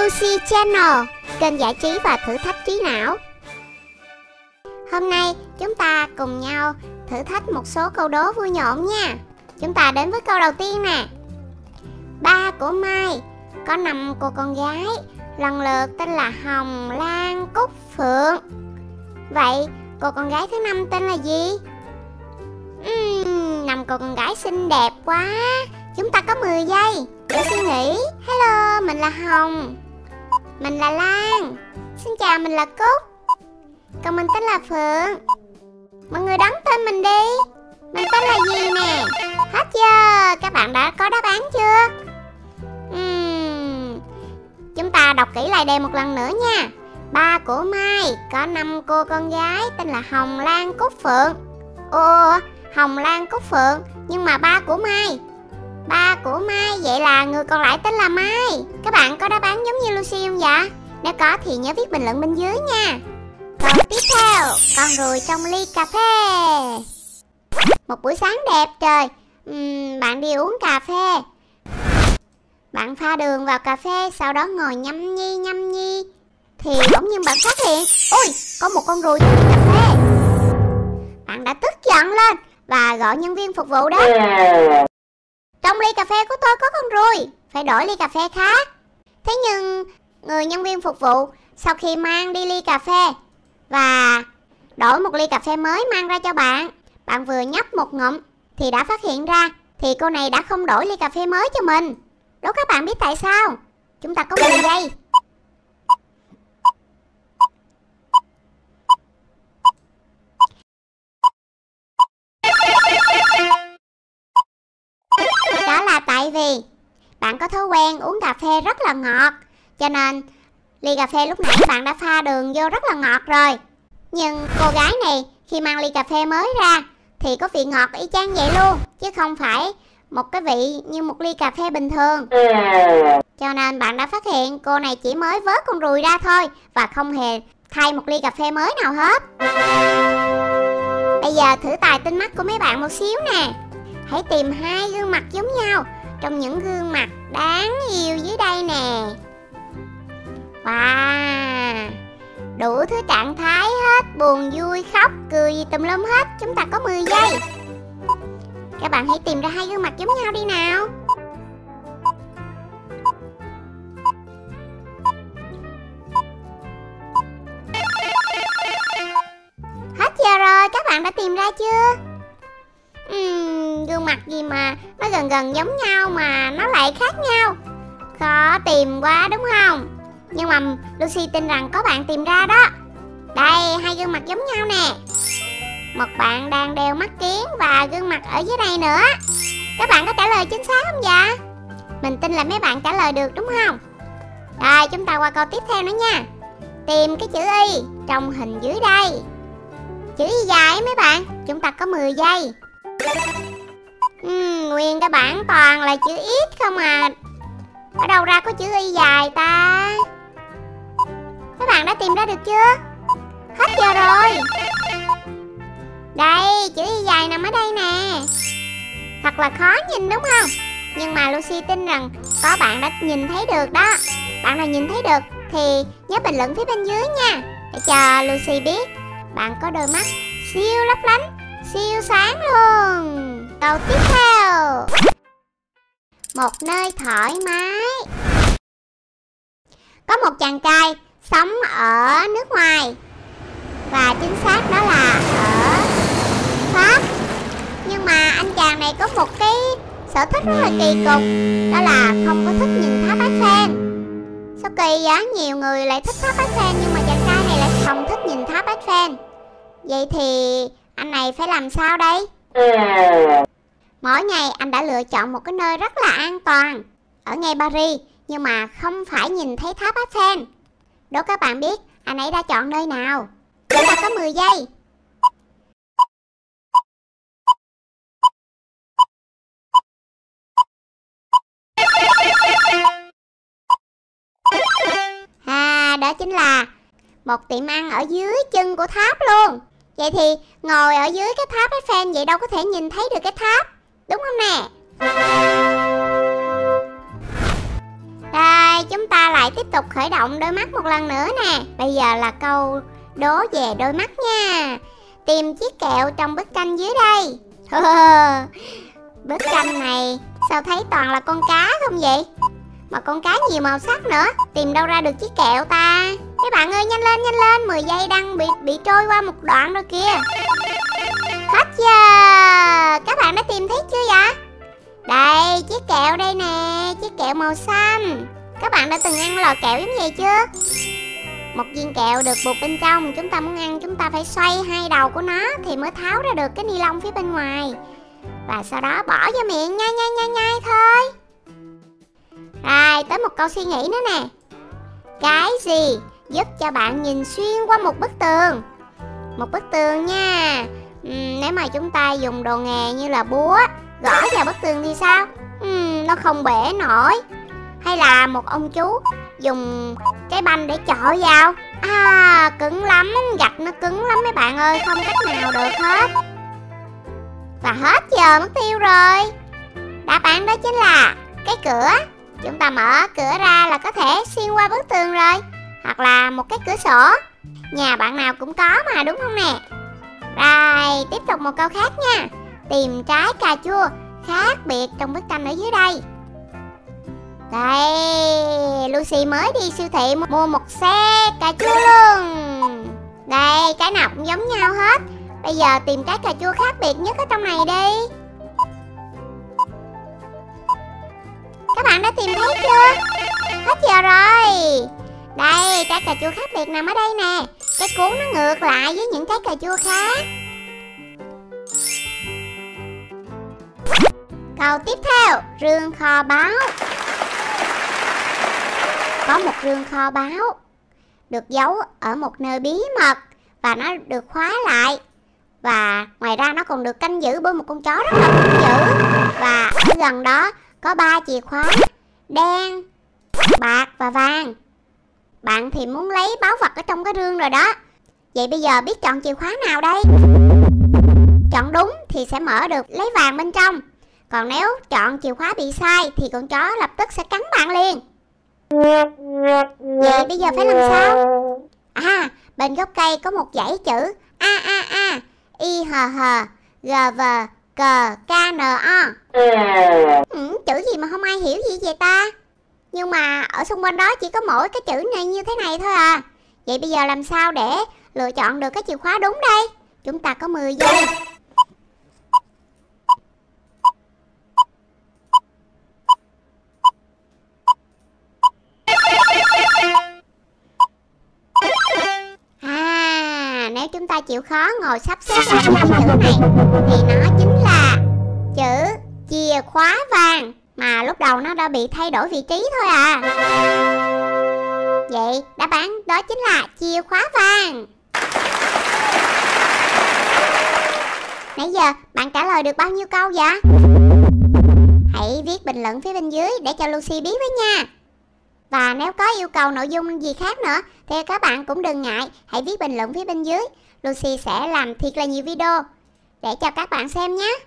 Lucy Channel, kênh giải trí và thử thách trí não. Hôm nay chúng ta cùng nhau thử thách một số câu đố vui nhộn nha. Chúng ta đến với câu đầu tiên nè. Ba của Mai có năm cô con gái, lần lượt tên là Hồng, Lan, Cúc, Phượng. Vậy cô con gái thứ năm tên là gì? Uhm, năm cô con gái xinh đẹp quá. Chúng ta có 10 giây để suy nghĩ. Hello, mình là Hồng. Mình là Lan. Xin chào, mình là Cúc. Còn mình tên là Phượng. Mọi người đón tên mình đi. Mình tên là gì nè? Hết chưa? Các bạn đã có đáp án chưa? Uhm, chúng ta đọc kỹ lại đề một lần nữa nha. Ba của Mai có năm cô con gái tên là Hồng Lan Cúc Phượng. Ồ, Hồng Lan Cúc Phượng, nhưng mà ba của Mai Ba của Mai, vậy là người còn lại tên là Mai. Các bạn có đáp án giống như Lucy không vậy? Nếu có thì nhớ viết bình luận bên dưới nha. Câu tiếp theo, con ruồi trong ly cà phê. Một buổi sáng đẹp trời. Uhm, Bạn đi uống cà phê. Bạn pha đường vào cà phê Sau đó ngồi nhâm nhi nhâm nhi. Thì bỗng nhiên bạn phát hiện Ôi, có một con ruồi trong ly cà phê. Bạn đã tức giận lên Và gọi nhân viên phục vụ đó trong ly cà phê của tôi có con ruồi, Phải đổi ly cà phê khác. Thế nhưng, người nhân viên phục vụ, Sau khi mang đi ly cà phê Và đổi một ly cà phê mới mang ra cho bạn Bạn vừa nhấp một ngụm Thì đã phát hiện ra Thì cô này đã không đổi ly cà phê mới cho mình. Đố các bạn biết tại sao? Chúng ta có 10 giây bạn có thói quen uống cà phê rất là ngọt. Cho nên, ly cà phê lúc nãy bạn đã pha đường vô rất là ngọt rồi. Nhưng cô gái này, khi mang ly cà phê mới ra, Thì có vị ngọt y chang vậy luôn, Chứ không phải một cái vị như một ly cà phê bình thường. Cho nên bạn đã phát hiện cô này chỉ mới vớt con ruồi ra thôi Và không hề thay một ly cà phê mới nào hết. Bây giờ thử tài tinh mắt của mấy bạn một xíu nè. Hãy tìm hai gương mặt giống nhau trong những gương mặt đáng yêu dưới đây nè. Wow! Đủ thứ trạng thái hết, buồn vui, khóc, cười gì tùm lum hết. Chúng ta có 10 giây. Các bạn hãy tìm ra hai gương mặt giống nhau đi nào. Hết giờ rồi, các bạn đã tìm ra chưa? uhm, gương mặt gì mà nó gần gần giống nhau mà nó lại khác nhau? Khó tìm quá, đúng không? Nhưng mà Lucy tin rằng có bạn tìm ra đó. Đây, hai gương mặt giống nhau nè. Một bạn đang đeo mắt kiến và gương mặt ở dưới đây nữa. Các bạn có trả lời chính xác không dạ? Mình tin là mấy bạn trả lời được, đúng không? Rồi, chúng ta qua câu tiếp theo nữa nha. Tìm cái chữ y trong hình dưới đây. Chữ y dài mấy bạn? Chúng ta có 10 giây ừ, Nguyên cái bản toàn là chữ ít không à. Ở đâu ra có chữ y dài ta? Các bạn đã tìm ra được chưa? Hết giờ rồi. Đây chữ y dài nằm ở đây nè. Thật là khó nhìn đúng không? Nhưng mà Lucy tin rằng có bạn đã nhìn thấy được đó. Bạn nào nhìn thấy được thì nhớ bình luận phía bên dưới nha. Để cho Lucy biết. Bạn có đôi mắt siêu lấp lánh siêu sáng luôn. Câu tiếp theo. Một nơi thoải mái. Có một chàng trai sống ở nước ngoài. Và chính xác đó là ở Pháp. Nhưng mà anh chàng này có một cái sở thích rất là kỳ cục. Đó là không có thích nhìn tháp Eiffel Sao kỳ vậy? Nhiều người lại thích tháp Eiffel Nhưng mà chàng trai này lại không thích nhìn tháp Eiffel Vậy thì anh này phải làm sao đây? Ừ. Mỗi ngày anh đã lựa chọn một cái nơi rất là an toàn, Ở ngay Paris, Nhưng mà không phải nhìn thấy tháp Eiffel. Đố các bạn biết anh ấy đã chọn nơi nào? Chúng ta có 10 giây. À đó chính là Một tiệm ăn ở dưới chân của tháp luôn. Vậy thì ngồi ở dưới cái tháp Eiffel vậy đâu có thể nhìn thấy được cái tháp. Đúng không nè? Rồi chúng ta lại tiếp tục khởi động đôi mắt một lần nữa nè. Bây giờ là câu đố về đôi mắt nha. Tìm chiếc kẹo trong bức tranh dưới đây. Bức tranh này, sao thấy toàn là con cá không vậy? Mà con cá nhiều màu sắc nữa. Tìm đâu ra được chiếc kẹo ta? Các bạn ơi, nhanh lên nhanh lên. 10 giây đang bị bị trôi qua một đoạn rồi kia Hết giờ. Các bạn đã tìm thấy chưa vậy? Đây, chiếc kẹo đây nè, Chiếc kẹo màu xanh. Các bạn đã từng ăn lò kẹo giống vậy chưa? Một viên kẹo được buộc bên trong, Chúng ta muốn ăn, chúng ta phải xoay hai đầu của nó Thì mới tháo ra được cái ni lông phía bên ngoài. Và sau đó bỏ vô miệng, nhai nhai nhai nhai thôi. Rồi, tới một câu suy nghĩ nữa nè. Cái gì giúp cho bạn nhìn xuyên qua một bức tường? Một bức tường nha uhm, Nếu mà chúng ta dùng đồ nghề như là búa Gõ vào bức tường thì sao? Uhm, Nó không bể nổi. Hay là một ông chú dùng cái banh để chọi vào. À cứng lắm Gạch nó cứng lắm mấy bạn ơi Không cách nào được hết. Và hết giờ mất tiêu rồi. Đáp án đó chính là Cái cửa. Chúng ta mở cửa ra là có thể xuyên qua bức tường rồi. Hoặc là một cái cửa sổ. Nhà bạn nào cũng có mà đúng không nè? Rồi tiếp tục một câu khác nha. Tìm trái cà chua khác biệt trong bức tranh ở dưới đây. Đây, Lucy mới đi siêu thị mua một xe cà chua luôn. Đây, trái nào cũng giống nhau hết. Bây giờ tìm trái cà chua khác biệt nhất ở trong này đi. Các bạn đã tìm thấy chưa? Hết giờ rồi. Đây, trái cà chua khác biệt nằm ở đây nè. Cái cuốn nó ngược lại với những cái cà chua khác. Câu tiếp theo, rương kho báu. Có một rương kho báu được giấu ở một nơi bí mật và nó được khóa lại. Và ngoài ra nó còn được canh giữ bởi một con chó rất là hung dữ. Và ở gần đó có ba chìa khóa đen bạc và vàng bạn thì muốn lấy báu vật ở trong cái rương rồi đó. Vậy bây giờ biết chọn chìa khóa nào đây? Chọn đúng thì sẽ mở được lấy vàng bên trong. Còn nếu chọn chìa khóa bị sai thì con chó lập tức sẽ cắn bạn liền. Vậy bây giờ phải làm sao? À bên gốc cây có một dãy chữ A A A I H H G V K K N O. Ừ, Chữ gì mà không ai hiểu gì vậy ta? Nhưng mà ở xung quanh đó chỉ có mỗi cái chữ này như thế này thôi à. Vậy bây giờ làm sao để lựa chọn được cái chìa khóa đúng đây? Chúng ta có 10 giây. À nếu chúng ta chịu khó ngồi sắp xếp lại cái chữ này, thì nó chính là chữ chìa khóa vàng mà lúc đầu nó đã bị thay đổi vị trí thôi à vậy đáp án đó chính là chìa khóa vàng nãy giờ bạn trả lời được bao nhiêu câu vậy hãy viết bình luận phía bên dưới để cho lucy biết với nha và nếu có yêu cầu nội dung gì khác nữa thì các bạn cũng đừng ngại, hãy viết bình luận phía bên dưới. Lucy sẽ làm thiệt là nhiều video để cho các bạn xem nhé.